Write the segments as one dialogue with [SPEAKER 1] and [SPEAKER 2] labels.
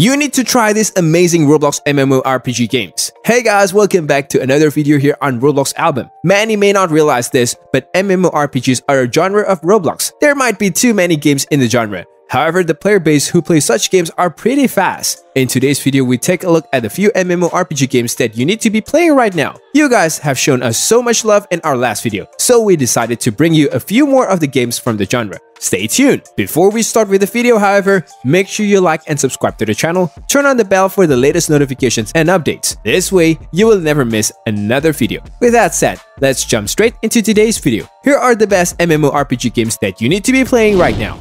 [SPEAKER 1] You need to try these amazing Roblox MMORPG games. Hey guys, welcome back to another video here on Roblox Album. Many may not realize this, but MMORPGs are a genre of Roblox. There might be too many games in the genre, However, the player base who play such games are pretty fast. In today's video, we take a look at a few MMORPG games that you need to be playing right now. You guys have shown us so much love in our last video, so we decided to bring you a few more of the games from the genre. Stay tuned! Before we start with the video, however, make sure you like and subscribe to the channel, turn on the bell for the latest notifications and updates. This way, you will never miss another video. With that said, let's jump straight into today's video. Here are the best MMORPG games that you need to be playing right now.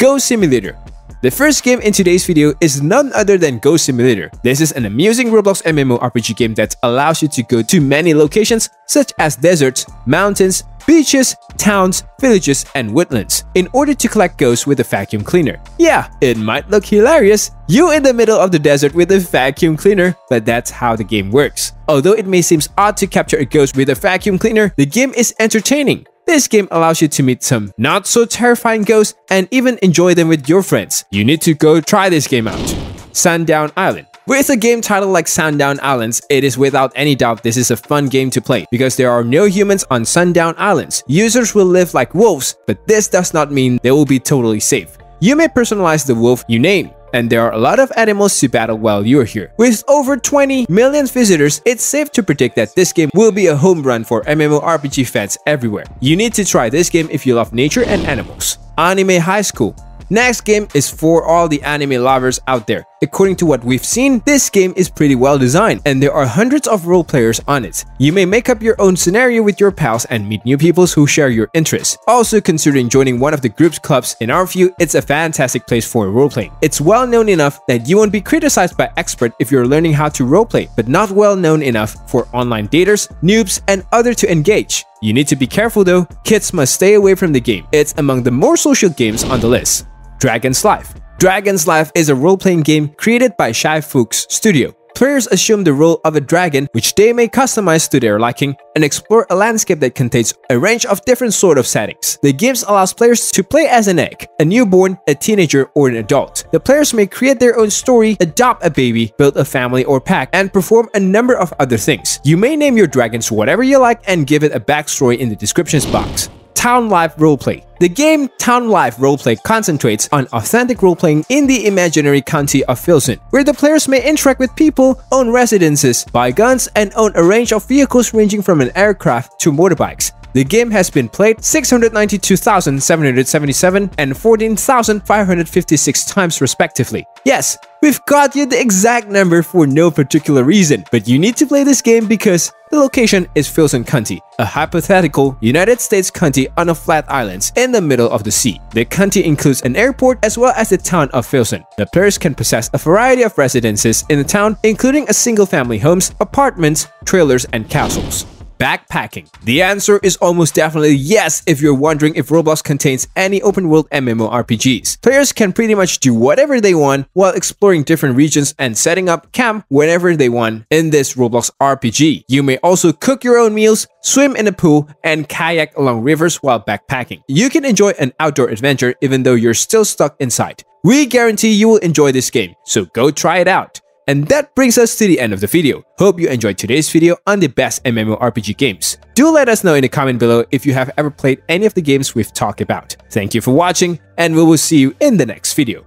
[SPEAKER 1] Ghost Simulator. The first game in today's video is none other than Ghost Simulator. This is an amusing Roblox MMORPG game that allows you to go to many locations such as deserts, mountains, beaches, towns, villages, and woodlands in order to collect ghosts with a vacuum cleaner. Yeah, it might look hilarious, you in the middle of the desert with a vacuum cleaner, but that's how the game works. Although it may seem odd to capture a ghost with a vacuum cleaner, the game is entertaining. This game allows you to meet some not so terrifying ghosts and even enjoy them with your friends. You need to go try this game out. Sundown Island. With a game title like Sundown Islands, it is without any doubt this is a fun game to play because there are no humans on Sundown Islands. Users will live like wolves, but this does not mean they will be totally safe. You may personalize the wolf you name, and there are a lot of animals to battle while you're here. With over 20 million visitors, it's safe to predict that this game will be a home run for MMORPG fans everywhere. You need to try this game if you love nature and animals. Anime High School Next game is for all the anime lovers out there. According to what we've seen, this game is pretty well designed and there are hundreds of role players on it. You may make up your own scenario with your pals and meet new people who share your interests. Also considering joining one of the group's clubs, in our view, it's a fantastic place for roleplaying. It's well known enough that you won't be criticized by expert if you're learning how to roleplay, but not well known enough for online daters, noobs, and other to engage. You need to be careful though, kids must stay away from the game. It's among the more social games on the list. Dragon's Life. Dragon's Life is a role-playing game created by Shy Fox Studio. Players assume the role of a dragon, which they may customize to their liking, and explore a landscape that contains a range of different sort of settings. The game allows players to play as an egg, a newborn, a teenager, or an adult. The players may create their own story, adopt a baby, build a family or pack, and perform a number of other things. You may name your dragons whatever you like and give it a backstory in the descriptions box. Town Life Roleplay. The game Town Life Roleplay concentrates on authentic roleplaying in the imaginary county of Filson, where the players may interact with people, own residences, buy guns, and own a range of vehicles ranging from an aircraft to motorbikes. The game has been played 692,777 and 14,556 times respectively. Yes, we've got you the exact number for no particular reason, but you need to play this game because the location is Filson County, a hypothetical United States county on a flat island in the middle of the sea. The county includes an airport as well as the town of Filson. The players can possess a variety of residences in the town, including a single-family homes, apartments, trailers, and castles backpacking? The answer is almost definitely yes if you're wondering if Roblox contains any open world MMORPGs. Players can pretty much do whatever they want while exploring different regions and setting up camp whenever they want in this Roblox RPG. You may also cook your own meals, swim in a pool, and kayak along rivers while backpacking. You can enjoy an outdoor adventure even though you're still stuck inside. We guarantee you will enjoy this game, so go try it out. And that brings us to the end of the video. Hope you enjoyed today's video on the best MMORPG games. Do let us know in the comment below if you have ever played any of the games we've talked about. Thank you for watching, and we will see you in the next video.